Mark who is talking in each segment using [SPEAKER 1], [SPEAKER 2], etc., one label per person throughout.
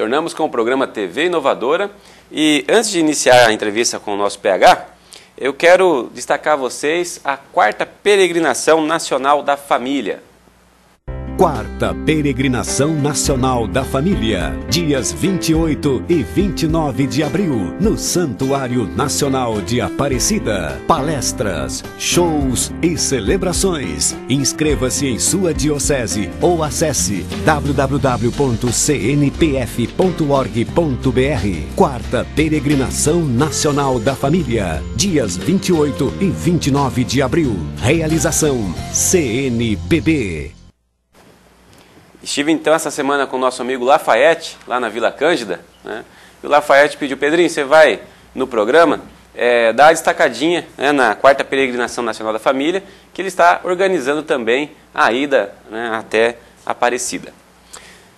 [SPEAKER 1] Retornamos com o programa TV Inovadora e antes de iniciar a entrevista com o nosso PH, eu quero destacar a vocês a quarta peregrinação nacional da família.
[SPEAKER 2] Quarta Peregrinação Nacional da Família, dias 28 e 29 de abril, no Santuário Nacional de Aparecida. Palestras, shows e celebrações. Inscreva-se em sua diocese ou acesse www.cnpf.org.br. Quarta Peregrinação Nacional da Família, dias 28 e 29 de abril. Realização CNPB.
[SPEAKER 1] Estive então essa semana com o nosso amigo Lafayette, lá na Vila Cândida. Né? E o Lafayette pediu, Pedrinho, você vai no programa é, dar a destacadinha né, na quarta peregrinação nacional da família, que ele está organizando também a ida né, até Aparecida.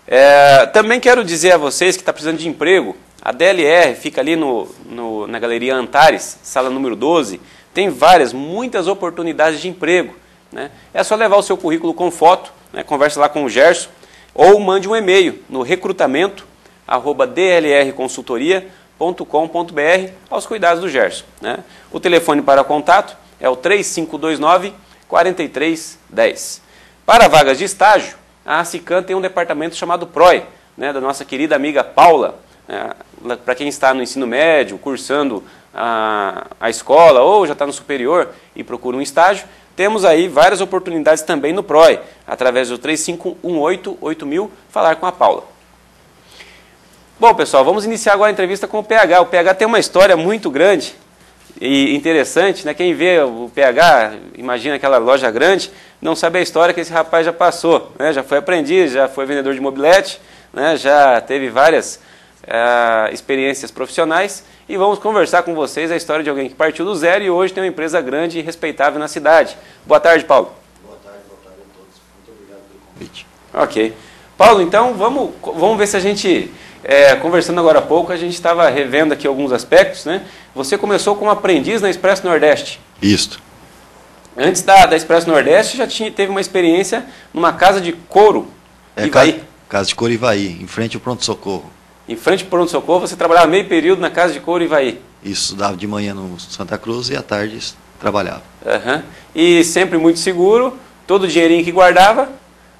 [SPEAKER 1] É, também quero dizer a vocês que está precisando de emprego. A DLR fica ali no, no, na Galeria Antares, sala número 12. Tem várias, muitas oportunidades de emprego. Né? É só levar o seu currículo com foto né, converse lá com o Gerson, ou mande um e-mail no recrutamento arroba drlrconsultoria.com.br aos cuidados do Gerson. Né? O telefone para contato é o 3529 4310. Para vagas de estágio, a ACICAN tem um departamento chamado PROI, né, da nossa querida amiga Paula. É, para quem está no ensino médio, cursando a, a escola ou já está no superior e procura um estágio, temos aí várias oportunidades também no PROE, através do 3518-8000, falar com a Paula. Bom, pessoal, vamos iniciar agora a entrevista com o PH. O PH tem uma história muito grande e interessante, né? Quem vê o PH, imagina aquela loja grande, não sabe a história que esse rapaz já passou, né? Já foi aprendiz, já foi vendedor de mobilete, né? Já teve várias uh, experiências profissionais e vamos conversar com vocês a história de alguém que partiu do zero e hoje tem uma empresa grande e respeitável na cidade. Boa tarde, Paulo.
[SPEAKER 3] Boa tarde, boa tarde a todos. Muito obrigado pelo convite.
[SPEAKER 1] Ok. Paulo, então vamos, vamos ver se a gente, é, conversando agora há pouco, a gente estava revendo aqui alguns aspectos, né? Você começou como aprendiz na Expresso Nordeste.
[SPEAKER 3] Isso.
[SPEAKER 1] Antes da, da Expresso Nordeste, já tinha, teve uma experiência numa casa de couro,
[SPEAKER 3] é, Ivaí. Casa, casa de couro Ivaí, em frente ao pronto-socorro.
[SPEAKER 1] Em frente ao pronto-socorro, você trabalhava meio período na casa de couro Ivaí.
[SPEAKER 3] Isso, estudava de manhã no Santa Cruz e à tarde trabalhava.
[SPEAKER 1] Uhum. E sempre muito seguro, todo o dinheirinho que guardava,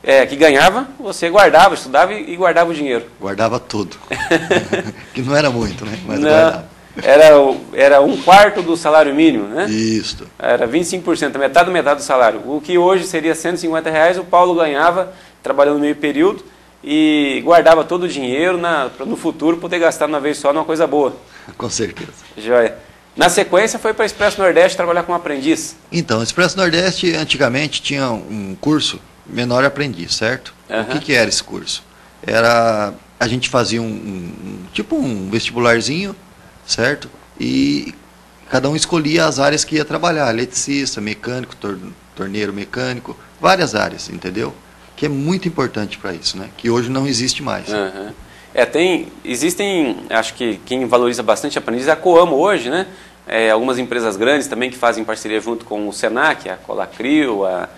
[SPEAKER 1] é, que ganhava, você guardava, estudava e, guardava o dinheiro.
[SPEAKER 3] Guardava tudo. que não era muito, né? Mas
[SPEAKER 1] não, guardava. Era, era um quarto do salário mínimo, né?
[SPEAKER 3] Isso.
[SPEAKER 1] Era 25%, metade do metade do salário. O que hoje seria 150 reais, o Paulo ganhava trabalhando meio período e guardava todo o dinheiro para no futuro poder gastar uma vez só numa coisa boa.
[SPEAKER 3] Com certeza.
[SPEAKER 1] Joia. Na sequência foi para Expresso Nordeste trabalhar como aprendiz.
[SPEAKER 3] Então, Expresso Nordeste antigamente tinha um curso menor aprendiz, certo? Uhum. O que, que, era esse curso? Era a gente fazia um, um, tipo um vestibularzinho, certo? E cada um escolhia as áreas que ia trabalhar, eletricista, mecânico, tor torneiro mecânico, várias áreas, entendeu? Que é muito importante para isso, né? Que hoje não existe mais.
[SPEAKER 1] Uhum. É, tem, existem, acho que quem valoriza bastante a aprendiz é a Coamo hoje, né? É, algumas empresas grandes também que fazem parceria junto com o Senac, a Colacrio, a,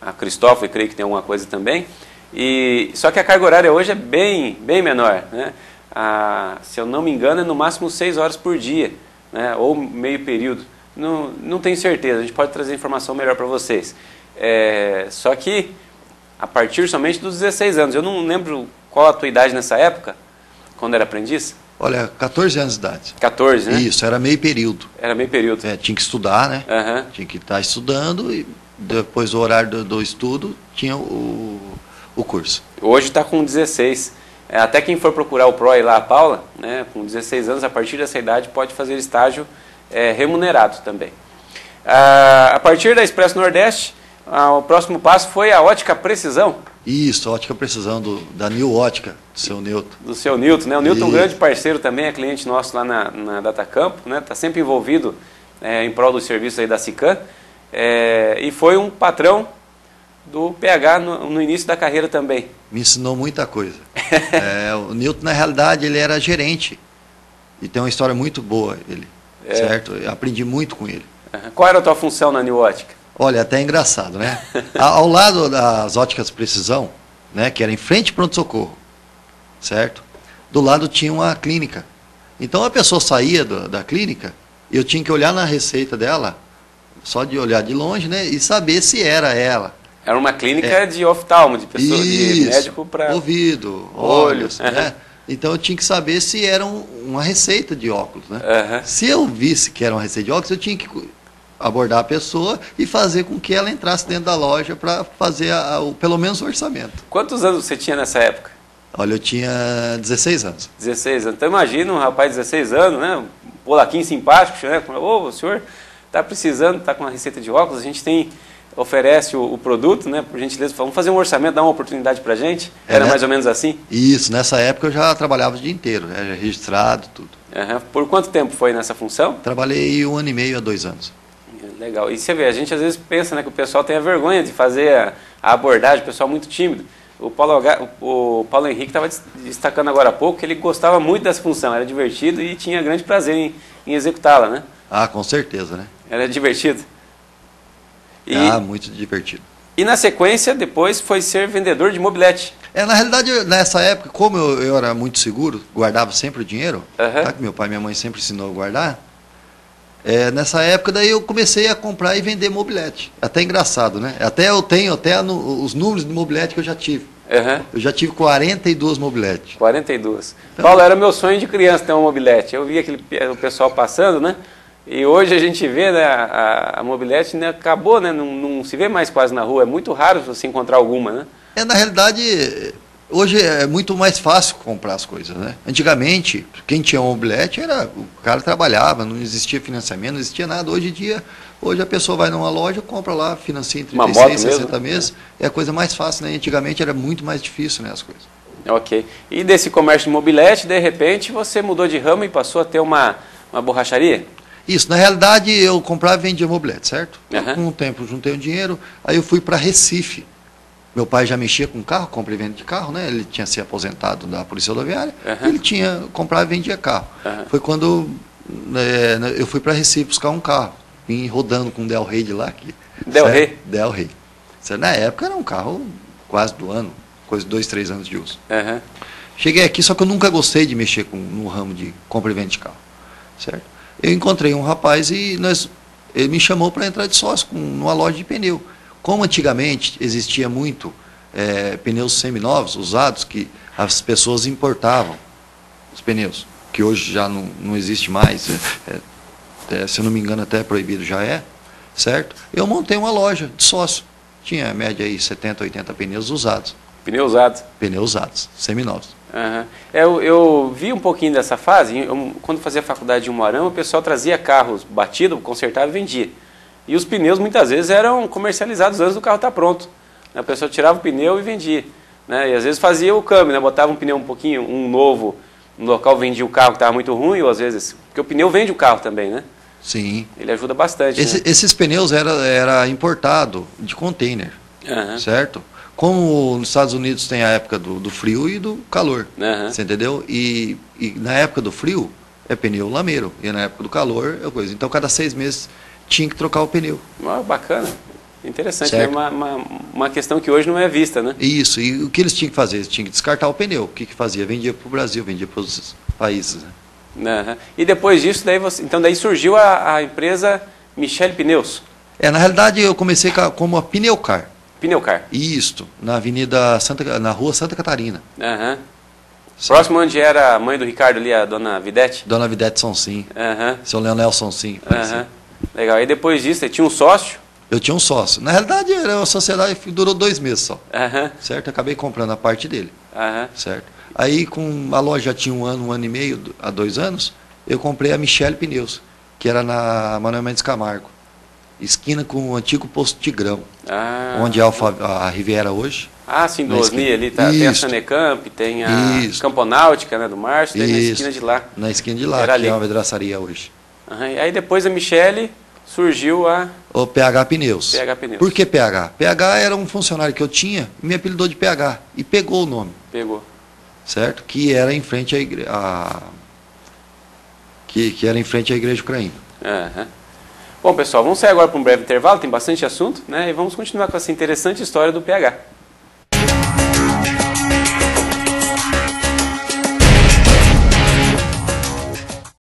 [SPEAKER 1] a Cristóforo, creio que tem alguma coisa também. E, só que a carga horária hoje é bem, bem menor, né? A, se eu não me engano, é no máximo 6 horas por dia, né? ou meio período. Não, não tenho certeza, a gente pode trazer informação melhor para vocês. É, só que a partir somente dos 16 anos. Eu não lembro qual a tua idade nessa época, quando era aprendiz.
[SPEAKER 3] Olha, 14 anos de idade.
[SPEAKER 1] 14, né?
[SPEAKER 3] Isso, era meio período.
[SPEAKER 1] Era meio período.
[SPEAKER 3] É, tinha que estudar, né?
[SPEAKER 1] Uhum.
[SPEAKER 3] Tinha que estar estudando e depois do horário do, do estudo tinha o, o curso.
[SPEAKER 1] Hoje está com 16. É, até quem for procurar o PROI lá, a Paula, né, com 16 anos, a partir dessa idade pode fazer estágio é, remunerado também. Ah, a partir da Expresso Nordeste, ah, o próximo passo foi a ótica precisão.
[SPEAKER 3] Isso, a ótica precisão do, da New Ótica, do seu Newton.
[SPEAKER 1] Do seu Newton, né? O Newton é um grande parceiro também, é cliente nosso lá na, na Datacampo, né? Está sempre envolvido é, em prol dos serviços aí da SICAM. É, e foi um patrão do PH no, no, início da carreira também.
[SPEAKER 3] Me ensinou muita coisa. é, o Newton, na realidade, ele era gerente. E tem uma história muito boa, ele. É. Certo? Eu aprendi muito com ele.
[SPEAKER 1] Qual era a tua função na New Ótica?
[SPEAKER 3] Olha, até é engraçado, né? Ao lado das óticas precisão, né, que era em frente ao pronto-socorro, certo? do lado tinha uma clínica. Então a pessoa saía do, da clínica, eu tinha que olhar na receita dela, só de olhar de longe, né, e saber se era ela.
[SPEAKER 1] Era uma clínica é. de oftalmo, de pessoa, de médico para
[SPEAKER 3] ouvido, olhos, olhos né? Então eu tinha que saber se era um, uma receita de óculos, né? Uhum. Se eu visse que era uma receita de óculos, eu tinha que abordar a pessoa e fazer com que ela entrasse dentro da loja para fazer a, a, o, pelo menos o orçamento.
[SPEAKER 1] Quantos anos você tinha nessa época?
[SPEAKER 3] Olha, eu tinha 16 anos.
[SPEAKER 1] 16 anos. Então imagina um rapaz de 16 anos, né? Um polaquinho simpático, né? Ô, o senhor está precisando, está com uma receita de óculos, a gente tem oferece o, o, produto, né? Por gentileza, vamos fazer um orçamento, dar uma oportunidade para gente. É, Era né? mais ou menos assim?
[SPEAKER 3] Isso, nessa época eu já trabalhava o dia inteiro, né? registrado, tudo.
[SPEAKER 1] Uhum. Por quanto tempo foi nessa função?
[SPEAKER 3] Trabalhei um ano e meio a dois anos.
[SPEAKER 1] Legal. E você vê, a gente às vezes pensa né, que o pessoal tem a vergonha de fazer a, a abordagem, o pessoal muito tímido. O Paulo, o Paulo Henrique estava destacando agora há pouco que ele gostava muito dessa função, era divertido e tinha grande prazer em, em executá-la, né?
[SPEAKER 3] Ah, com certeza, né?
[SPEAKER 1] Era divertido?
[SPEAKER 3] E, ah, muito divertido.
[SPEAKER 1] E na sequência, depois, foi ser vendedor de mobilete.
[SPEAKER 3] É, na realidade, nessa época, como eu, eu era muito seguro, guardava sempre o dinheiro, uhum. tá, que meu pai e minha mãe sempre ensinou a guardar, é, nessa época daí eu comecei a comprar e vender mobilete. Até engraçado, né? Até eu tenho até no, os números de mobilete que eu já tive. Uhum. Eu já tive 42 mobiletes.
[SPEAKER 1] 42. Então, Paulo, era meu sonho de criança ter um mobilete. Eu via aquele, o pessoal passando, né? E hoje a gente vê, né, a, a mobilete né, acabou, né? Não, não se vê mais quase na rua. É muito raro você encontrar alguma, né?
[SPEAKER 3] É, na realidade, Hoje é muito mais fácil comprar as coisas, né? Antigamente, quem tinha um mobilete era o cara trabalhava, não existia financiamento, não existia nada. Hoje em dia, hoje a pessoa vai numa loja, compra lá, financia em 36, 60 mesmo? meses, é a coisa mais fácil, né? Antigamente era muito mais difícil, né, as coisas.
[SPEAKER 1] OK. E desse comércio de mobilete, de repente, você mudou de ramo e passou a ter uma uma borracharia?
[SPEAKER 3] Isso, na realidade eu comprava e vendia mobilete, certo? Uhum. Com o tempo juntei o dinheiro, aí eu fui para Recife meu pai já mexia com carro, compra e vende de carro, né? Ele tinha se aposentado da Polícia Rodoviária. Uhum. Ele tinha comprado e vendia carro. Uhum. Foi quando é, eu fui para Recife buscar um carro. Vim rodando com o Del Rey de lá. Aqui,
[SPEAKER 1] Del Rey?
[SPEAKER 3] Del Rey. Na época era um carro quase do ano, coisa de dois, três anos de uso. Uhum. Cheguei aqui, só que eu nunca gostei de mexer com, no ramo de compra e venda de carro. Certo? Eu encontrei um rapaz e nós, ele me chamou para entrar de sócio com, numa loja de pneu. Como antigamente existia muito é, pneus seminovos usados, que as pessoas importavam os pneus, que hoje já não, não existe mais, é, é, se eu não me engano até proibido já é, certo? Eu montei uma loja de sócio, tinha média aí 70, 80 pneus usados.
[SPEAKER 1] Pneus usados?
[SPEAKER 3] Pneus usados, seminovos.
[SPEAKER 1] Uhum. Eu, eu, vi um pouquinho dessa fase, eu, quando fazia faculdade de Moarama, o pessoal trazia carros batidos, consertava e vendia. E os pneus muitas vezes eram comercializados antes do carro estar pronto. A pessoa tirava o pneu e vendia. Né? E às vezes fazia o câmbio, né? botava um pneu um pouquinho, um novo, no local vendia o carro que estava muito ruim, ou às vezes. Porque o pneu vende o carro também, né?
[SPEAKER 3] Sim.
[SPEAKER 1] Ele ajuda bastante.
[SPEAKER 3] Esse,
[SPEAKER 1] né?
[SPEAKER 3] Esses pneus era, era importado de container, uhum. certo? Como nos Estados Unidos tem a época do, do frio e do calor, uhum. você entendeu? E, e na época do frio é pneu lameiro, e na época do calor é coisa. Então cada seis meses tinha que trocar o pneu.
[SPEAKER 1] Oh, bacana. Interessante, né? uma, uma, uma, questão que hoje não é vista, né?
[SPEAKER 3] Isso, e o que eles tinham que fazer? Eles tinham que descartar o pneu. O que, que fazia? Vendia para o Brasil, vendia para os países.
[SPEAKER 1] Né? Uhum. E depois disso, daí você, então daí surgiu a, a empresa Michele Pneus.
[SPEAKER 3] É, na realidade eu comecei como a Pneucar.
[SPEAKER 1] Pneucar.
[SPEAKER 3] Isto, na Avenida Santa, na Rua Santa Catarina.
[SPEAKER 1] Uhum. Próximo onde era a mãe do Ricardo ali, a dona Videte?
[SPEAKER 3] Dona Videte Sonsim. Uhum. Seu Leonel Sonsim.
[SPEAKER 1] Uhum. Legal. E depois disso, você tinha um sócio?
[SPEAKER 3] Eu tinha um sócio. Na realidade, era uma sociedade que durou dois meses só. Uhum. Certo? acabei comprando a parte dele. Uhum. Certo? Aí, com a loja já tinha um ano, um ano e meio, há dois anos, eu comprei a Michele Pneus, que era na Manuel Mendes Camargo. Esquina com o antigo posto Tigrão. Ah. Onde é a Riviera hoje.
[SPEAKER 1] Ah, sim, do Osni ali, tá, tem a Sanecamp, tem a Isso. Camponáutica, né, do Márcio, tem na esquina de lá.
[SPEAKER 3] Na esquina de lá, Era que ali. é uma vidraçaria hoje.
[SPEAKER 1] Uhum. Aí depois a Michele surgiu a...
[SPEAKER 3] O PH Pneus.
[SPEAKER 1] PH Pneus.
[SPEAKER 3] Por que PH? PH era um funcionário que eu tinha e me apelidou de PH. E pegou o nome.
[SPEAKER 1] Pegou.
[SPEAKER 3] Certo? Que era em frente à igreja... A... Que, que era em frente à igreja ucraniana.
[SPEAKER 1] Uhum. Bom, pessoal, vamos sair agora para um breve intervalo, tem bastante assunto, né? E vamos continuar com essa interessante história do PH.